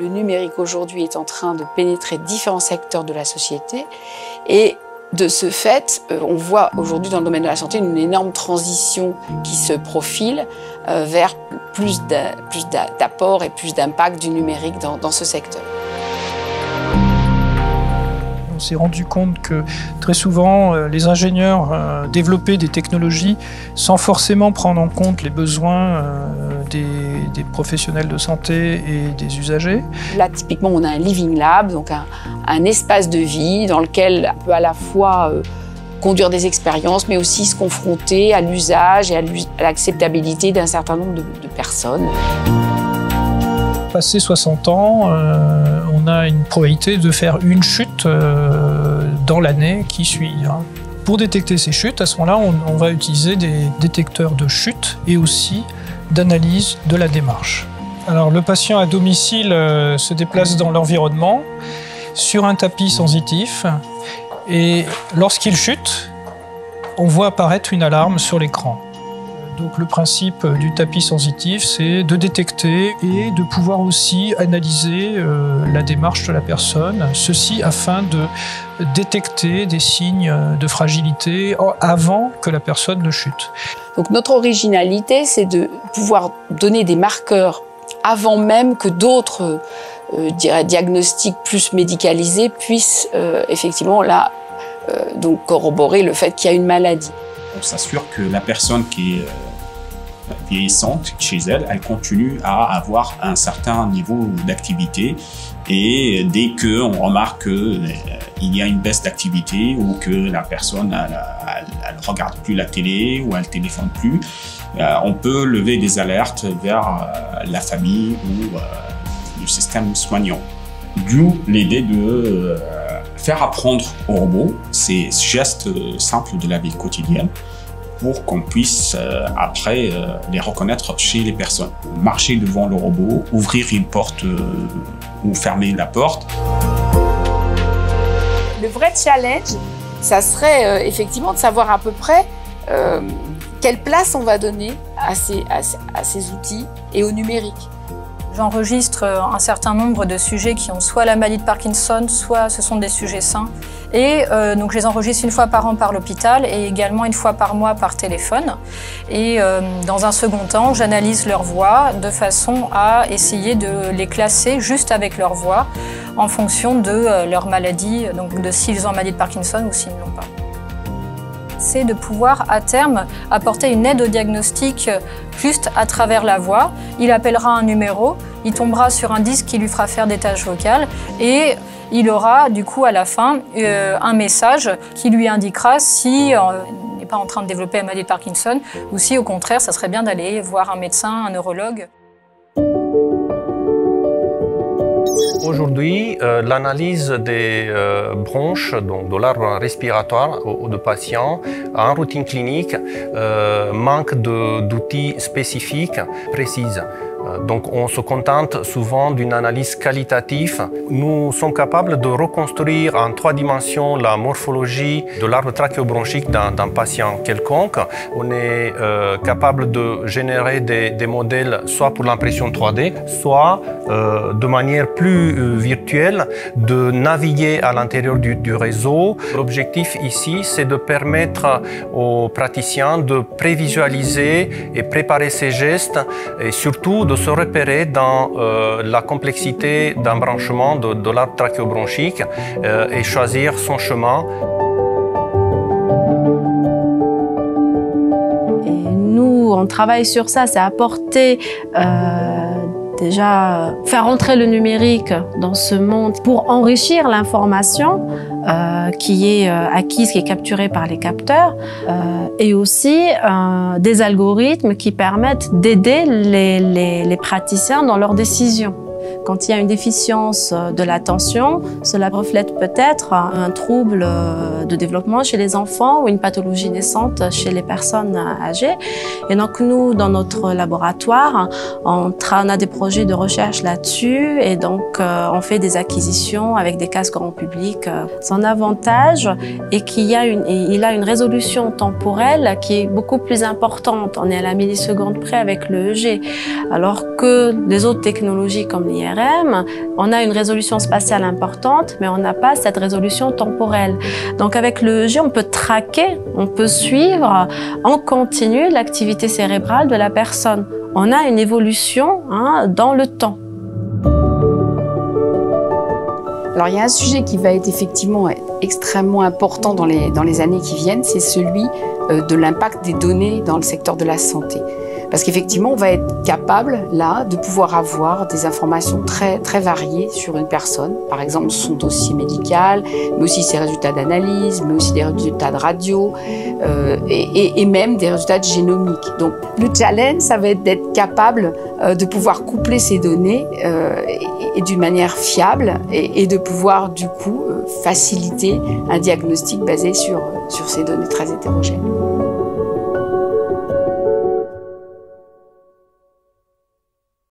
Le numérique aujourd'hui est en train de pénétrer différents secteurs de la société. Et de ce fait, euh, on voit aujourd'hui dans le domaine de la santé une énorme transition qui se profile euh, vers plus d'apport et plus d'impact du numérique dans ce secteur. On s'est rendu compte que très souvent, euh, les ingénieurs développaient des technologies sans forcément prendre en compte les besoins euh, des, professionnels de santé et des usagers. Là, typiquement, on a un living lab, donc un, espace de vie dans lequel on peut à la fois conduire des expériences, mais aussi se confronter à l'usage et à l'acceptabilité d'un certain nombre de, de personnes. Passé 60 ans, euh, on a une probabilité de faire une chute euh, dans l'année qui suit. Hein. Pour détecter ces chutes, à ce moment-là, on, va utiliser des détecteurs de chute et aussi d'analyse de la démarche. Alors, le patient à domicile euh, se déplace dans l'environnement sur un tapis sensitif et lorsqu'il chute, on voit apparaître une alarme sur l'écran. Donc le principe du tapis sensitif, c'est de détecter et de pouvoir aussi analyser euh, la démarche de la personne, ceci afin de détecter des signes de fragilité avant que la personne ne chute. Donc notre originalité, c'est de pouvoir donner des marqueurs avant même que d'autres euh, diagnostics plus médicalisés puissent euh, effectivement là donc corroborer le fait qu'il y a une maladie. On s'assure que la personne qui est vieillissante chez elle, elle continue à avoir un certain niveau d'activité. Et dès qu'on remarque qu'il euh, y a une baisse d'activité ou que la personne ne regarde plus la télé ou elle téléphone plus, euh, on peut lever des alertes vers euh, la famille ou le système soignant. D'où l'idée de faire apprendre au robot ces gestes simples de la vie quotidienne pour qu'on puisse euh, après euh, les reconnaître chez les personnes. Marcher devant le robot, ouvrir une porte euh, ou fermer la porte. Le vrai challenge, ça serait effectivement de savoir à peu près quelle place on va donner à à ces outils et au numérique. J'enregistre un certain nombre de sujets qui ont soit la maladie de Parkinson, soit ce sont des sujets sains. Et euh, donc je les enregistre une fois par an par l'hôpital et également une fois par mois par téléphone. Et euh, dans un second temps, j'analyse leur voix de façon à essayer de les classer juste avec leur voix en fonction de euh, leur maladie, donc de s'ils ont maladie de Parkinson ou s'ils ne l'ont pas c'est de pouvoir à terme apporter une aide au diagnostic juste à travers la voix. Il appellera un numéro, il tombera sur un disque qui lui fera faire des tâches vocales et il aura du coup à la fin euh, un message qui lui indiquera si euh, n'est pas en train de développer la maladie de Parkinson ou si au contraire ça serait bien d'aller voir un médecin, un neurologue. Aujourd'hui, euh, l'analyse des bronches, donc de l'arbre respiratoire de patients en routine clinique, manque d'outils spécifiques précis. Euh, donc on se contente souvent d'une analyse qualitative. Nous sommes capables de reconstruire en trois dimensions la morphologie de l'arbre trachéobronchique d'un patient quelconque. On est euh, capable de générer des, modèles soit pour l'impression 3D, soit euh, de manière plus virtuelle de naviguer à l'intérieur du, du réseau. L'objectif ici, c'est de permettre aux praticiens de prévisualiser et préparer ces gestes et surtout de se repérer dans euh, la complexité d'un branchement de, de l'arbre trachéobronchique euh, et choisir son chemin. Nous, on travaille sur ça, c'est apporter euh, déjà faire entrer le numérique dans ce monde pour enrichir l'information euh, qui est euh, acquise, qui est capturée par les capteurs, euh, et aussi euh, des algorithmes qui permettent d'aider les, les praticiens dans leurs décisions. Quand il y a une déficience euh, de l'attention, cela reflète peut-être un trouble euh, de développement chez les enfants ou une pathologie naissante chez les personnes âgées. Et donc nous, dans notre laboratoire, on, a des projets de recherche là-dessus et donc euh, on fait des acquisitions avec des casques grand public. Son avantage est qu'il a une, il a une résolution temporelle qui est beaucoup plus importante. On est à la milliseconde près avec le EG, alors que les autres technologies comme les On a une résolution spatiale importante, mais on n'a pas cette résolution temporelle. Donc avec le EEG, on peut traquer, on peut suivre en continu l'activité cérébrale de la personne. On a une évolution hein, dans le temps. Alors il y a un sujet qui va être effectivement extrêmement important dans les, dans les années qui viennent, c'est celui euh, de l'impact des données dans le secteur de la santé. Parce qu'effectivement, on va être capable, là, de pouvoir avoir des informations très, très variées sur une personne. Par exemple, son dossier médical, mais aussi ses résultats d'analyse, mais aussi des résultats de radio, euh, et, et, même des résultats de génomique. Donc, le challenge, ça va être d'être capable euh, de pouvoir coupler ces données euh, et, d'une manière fiable et, et, de pouvoir, du coup, euh, faciliter un diagnostic basé sur, sur ces données très hétérogènes.